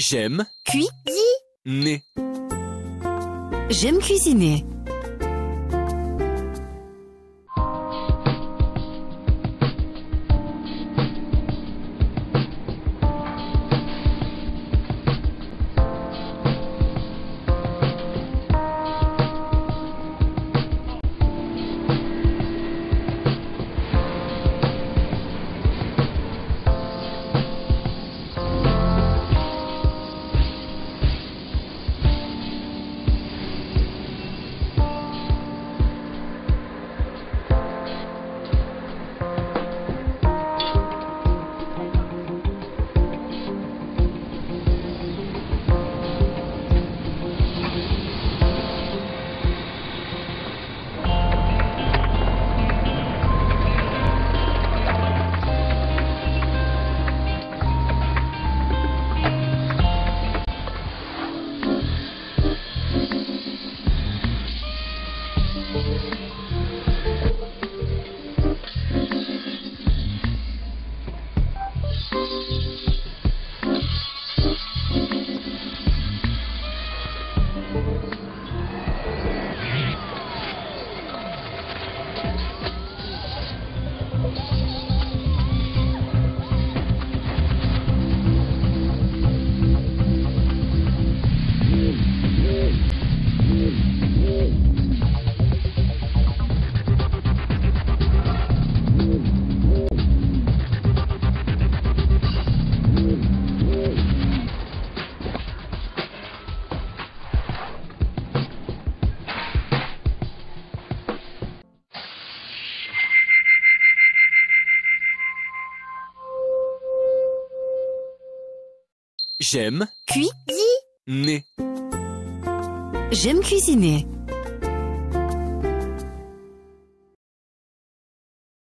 J'aime cuisiner. J'aime cuisiner. J'aime cuisiner. J'aime cuisiner.